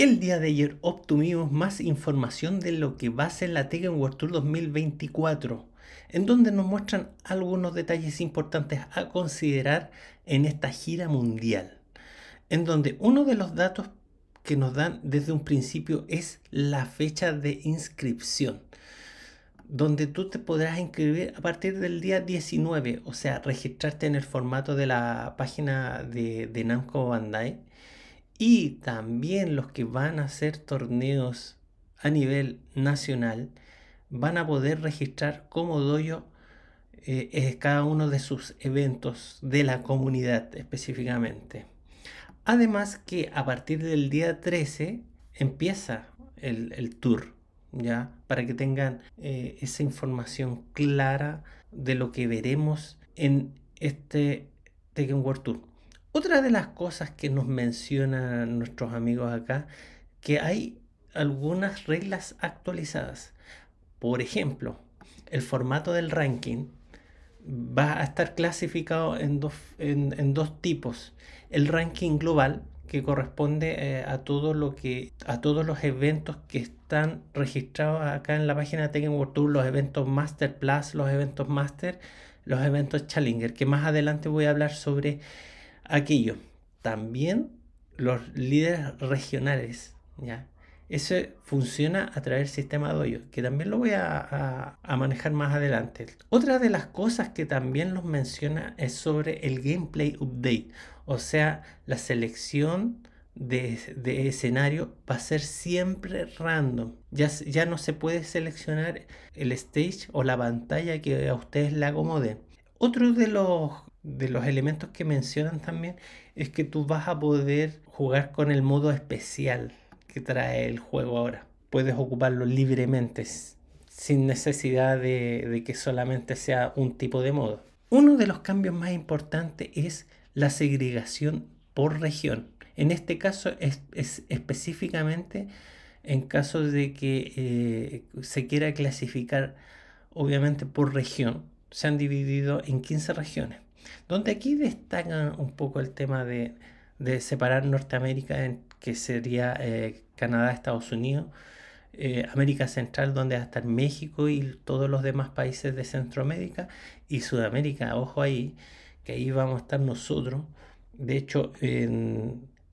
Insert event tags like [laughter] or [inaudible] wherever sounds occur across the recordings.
El día de ayer obtuvimos más información de lo que va a ser la Tekken World Tour 2024, en donde nos muestran algunos detalles importantes a considerar en esta gira mundial, en donde uno de los datos que nos dan desde un principio es la fecha de inscripción, donde tú te podrás inscribir a partir del día 19, o sea, registrarte en el formato de la página de, de Namco Bandai y también los que van a hacer torneos a nivel nacional van a poder registrar como doyo eh, cada uno de sus eventos de la comunidad específicamente. Además que a partir del día 13 empieza el, tour, ¿ya? Para que tengan eh, esa información clara de lo que veremos en este Tekken World Tour. Otra de las cosas que nos mencionan nuestros amigos acá, que hay algunas reglas actualizadas. Por ejemplo, el formato del ranking va a estar clasificado en dos, en, dos tipos. El ranking global, que corresponde eh, a todo lo que a todos los eventos que están registrados acá en la página de Tekken World Tour, los eventos Master Plus, los eventos Master, los eventos Challenger, que más adelante voy a hablar sobre aquello. También los líderes regionales, ¿ya? Eso funciona a través del sistema Dojo, que también lo voy a, manejar más adelante. Otra de las cosas que también nos menciona es sobre el gameplay update, o sea, la selección de, escenario va a ser siempre random. Ya, ya no se puede seleccionar el stage o la pantalla que a ustedes le acomode. Otro de los de los elementos que mencionan también es que tú vas a poder jugar con el modo especial que trae el juego ahora. Puedes ocuparlo libremente, sin necesidad de, que solamente sea un tipo de modo. Uno de los cambios más importantes es la segregación por región. En este caso es, específicamente en caso de que eh, se quiera clasificar obviamente por región. Se han dividido en 15 regiones donde aquí destacan un poco el tema de, separar Norteamérica, en, que sería eh, Canadá, Estados Unidos, eh, América Central, donde va a estar México y todos los demás países de Centroamérica, y Sudamérica, ojo ahí, que ahí vamos a estar nosotros. De hecho,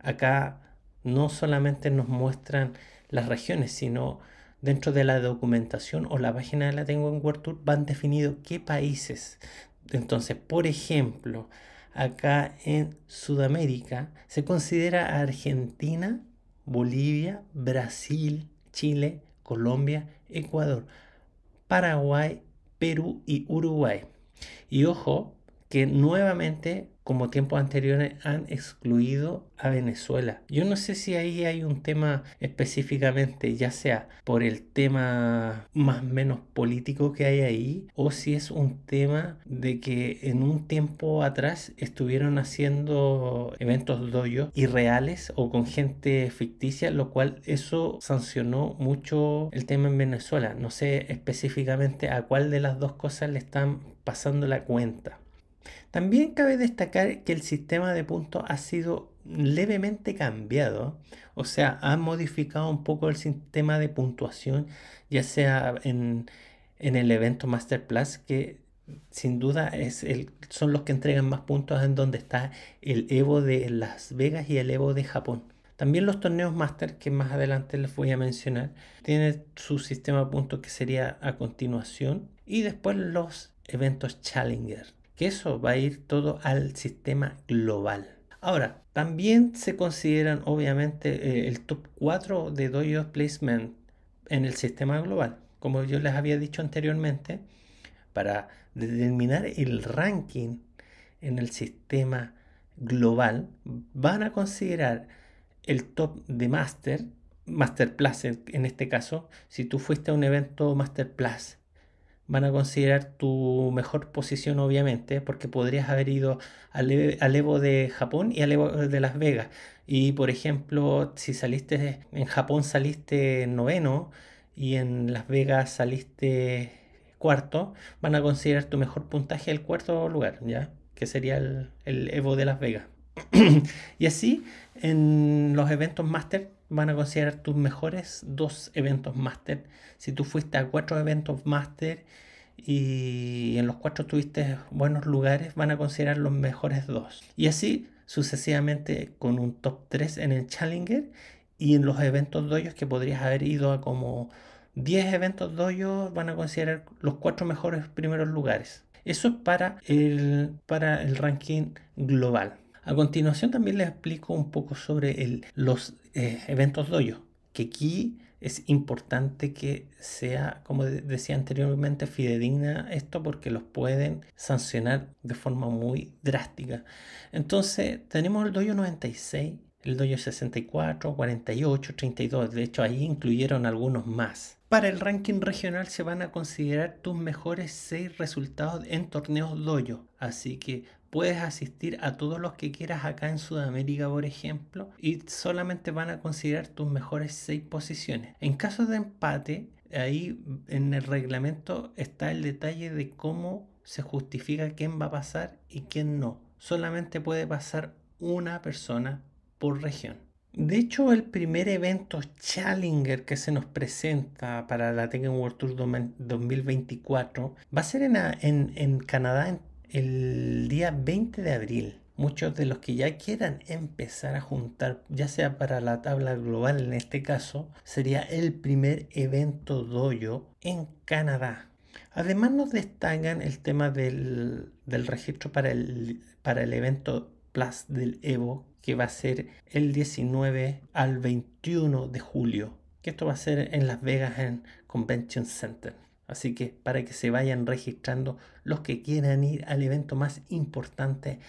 acá no solamente nos muestran las regiones, sino dentro de la documentación o la página de la Tengo en World Tour van definidos qué países entonces, por ejemplo, acá en Sudamérica se considera Argentina, Bolivia, Brasil, Chile, Colombia, Ecuador, Paraguay, Perú y Uruguay. Y ojo que nuevamente como tiempos anteriores han excluido a Venezuela. Yo no sé si ahí hay un tema específicamente, ya sea por el tema más menos político que hay ahí, o si es un tema de que en un tiempo atrás estuvieron haciendo eventos doyos irreales o con gente ficticia, lo cual eso sancionó mucho el tema en Venezuela. No sé específicamente a cuál de las dos cosas le están pasando la cuenta. También cabe destacar que el sistema de puntos ha sido levemente cambiado, o sea, ha modificado un poco el sistema de puntuación, ya sea en, el evento Master Plus, que sin duda es el, son los que entregan más puntos en donde está el Evo de Las Vegas y el Evo de Japón. También los torneos Master, que más adelante les voy a mencionar, tienen su sistema de puntos que sería a continuación. Y después los eventos Challenger que eso va a ir todo al sistema global. Ahora, también se consideran obviamente eh, el top 4 de Dojo Placement en el sistema global. Como yo les había dicho anteriormente, para determinar el ranking en el sistema global, van a considerar el top de Master, Master Plus en este caso, si tú fuiste a un evento Master Plus van a considerar tu mejor posición, obviamente, porque podrías haber ido al, Evo de Japón y al Evo de Las Vegas. Y por ejemplo, si saliste en Japón saliste noveno y en Las Vegas saliste cuarto, van a considerar tu mejor puntaje el cuarto lugar, ¿ya? Que sería el, el Evo de Las Vegas. [clears throat] y así, en los eventos Master van a considerar tus mejores dos eventos máster. Si tú fuiste a cuatro eventos máster y en los cuatro tuviste buenos lugares, van a considerar los mejores dos. Y así sucesivamente con un top 3 en el Challenger y en los eventos doyos que podrías haber ido a como 10 eventos doyos van a considerar los cuatro mejores primeros lugares. Eso es para el, para el ranking global. A continuación también les explico un poco sobre los eh, eventos doyo, que aquí es importante que sea, como decía anteriormente, fidedigna esto porque los pueden sancionar de forma muy drástica. Entonces tenemos el doyo 96, el doyo 64, 48, 32, de hecho ahí incluyeron algunos más. Para el ranking regional se van a considerar tus mejores 6 resultados en torneos doyo, así que puedes asistir a todos los que quieras acá en Sudamérica, por ejemplo, y solamente van a considerar tus mejores 6 posiciones. En caso de empate, ahí en el reglamento está el detalle de cómo se justifica quién va a pasar y quién no. Solamente puede pasar una persona por región. De hecho, el primer evento Challenger que se nos presenta para la Tekken World Tour 2024 va a ser en, en, en Canadá el día 20 de abril. Muchos de los que ya quieran empezar a juntar, ya sea para la tabla global en este caso, sería el primer evento doyo en Canadá. Además nos destacan el tema del, del registro para el, para el evento Plus del Evo que va a ser el 19 al 21 de julio, que esto va a ser en Las Vegas en Convention Center. Así que para que se vayan registrando los que quieran ir al evento más importante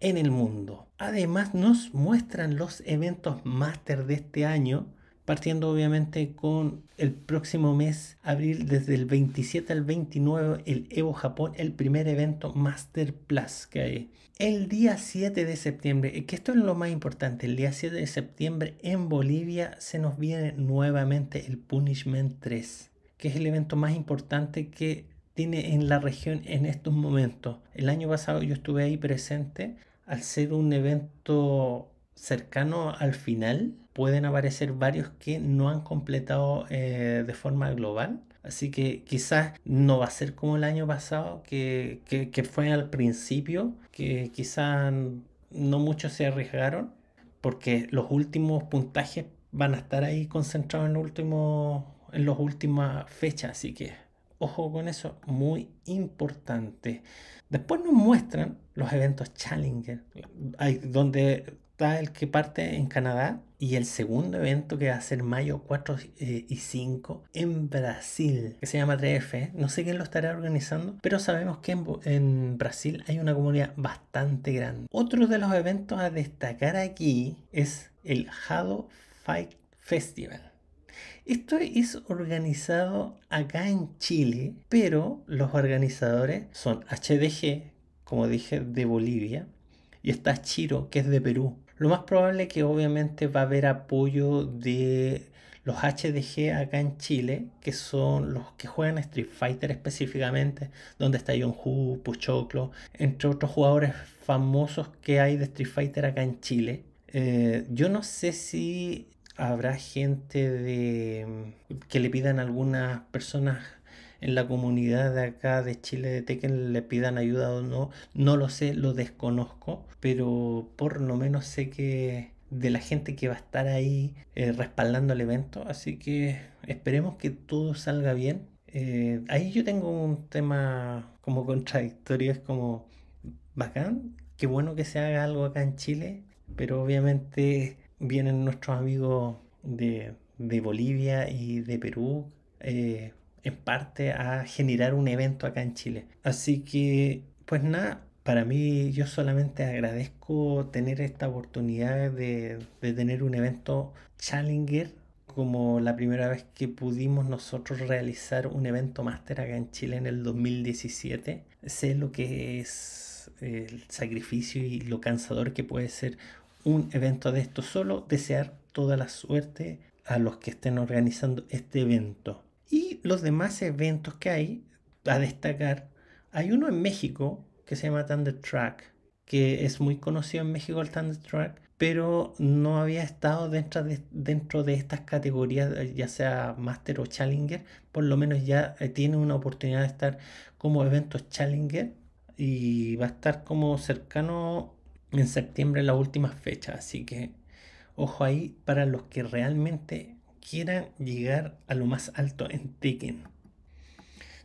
en el mundo. Además nos muestran los eventos máster de este año, partiendo obviamente con el próximo mes, abril, desde el 27 al 29, el Evo Japón, el primer evento Master Plus que hay. El día 7 de septiembre, que esto es lo más importante, el día 7 de septiembre en Bolivia se nos viene nuevamente el Punishment 3, que es el evento más importante que tiene en la región en estos momentos. El año pasado yo estuve ahí presente, al ser un evento cercano al final, pueden aparecer varios que no han completado eh, de forma global Así que quizás no va a ser como el año pasado, que, fue al principio, que quizás no muchos se arriesgaron, porque los últimos puntajes van a estar ahí concentrados en, último, en las últimas fechas. Así que ojo con eso, muy importante. Después nos muestran los eventos Challenger, donde está el que parte en Canadá y el segundo evento que va a ser mayo 4 eh, y 5 en Brasil, que se llama 3F. No sé quién lo estará organizando, pero sabemos que en, Brasil hay una comunidad bastante grande. Otro de los eventos a destacar aquí es el Hado Fight Festival. Esto es organizado acá en Chile, pero los organizadores son HDG, como dije, de Bolivia, y está Chiro, que es de Perú. Lo más probable es que obviamente va a haber apoyo de los HDG acá en Chile, que son los que juegan Street Fighter específicamente, donde está John Hu, Puchoclo, entre otros jugadores famosos que hay de Street Fighter acá en Chile. Eh, yo no sé si habrá gente de que le pidan a algunas personas en la comunidad de acá de Chile de Tekken le pidan ayuda o no, no lo sé, lo desconozco, pero por lo menos sé que de la gente que va a estar ahí eh, respaldando el evento, así que esperemos que todo salga bien. Eh, ahí yo tengo un tema como contradictorio, es como bacán, qué bueno que se haga algo acá en Chile, pero obviamente vienen nuestros amigos de, Bolivia y de Perú eh, en parte a generar un evento acá en Chile. Así que, pues nada, para mí yo solamente agradezco tener esta oportunidad de, tener un evento Challenger como la primera vez que pudimos nosotros realizar un evento máster acá en Chile en el 2017. Sé lo que es el sacrificio y lo cansador que puede ser un evento de esto. Solo desear toda la suerte a los que estén organizando este evento. Y los demás eventos que hay a destacar, hay uno en México que se llama Thunder Track, que es muy conocido en México el Thunder Track, pero no había estado dentro de, dentro de estas categorías, ya sea Master o Challenger, por lo menos ya eh, tiene una oportunidad de estar como eventos Challenger y va a estar como cercano en septiembre la última fecha, así que ojo ahí para los que realmente quieran llegar a lo más alto en Tekken.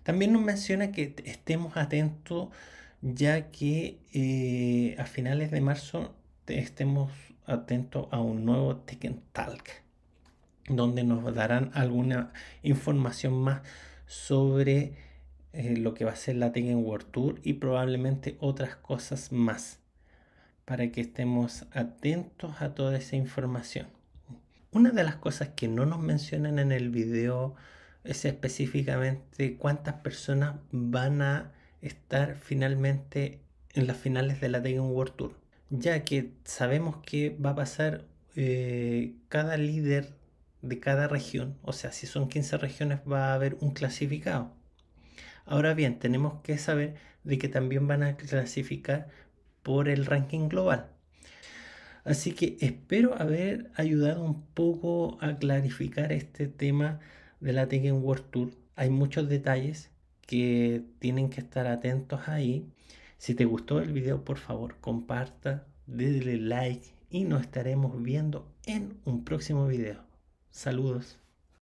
También nos menciona que estemos atentos ya que eh, a finales de marzo estemos atentos a un nuevo Tekken Talk, donde nos darán alguna información más sobre eh, lo que va a ser la Tekken World Tour y probablemente otras cosas más para que estemos atentos a toda esa información. Una de las cosas que no nos mencionan en el video es específicamente cuántas personas van a estar finalmente en las finales de la Tekken World Tour ya que sabemos que va a pasar eh, cada líder de cada región, o sea, si son 15 regiones va a haber un clasificado. Ahora bien, tenemos que saber de que también van a clasificar por el ranking global. Así que espero haber ayudado un poco a clarificar este tema de la Tekken World Tour. Hay muchos detalles que tienen que estar atentos ahí. Si te gustó el video, por favor, comparta, déle like y nos estaremos viendo en un próximo video. Saludos.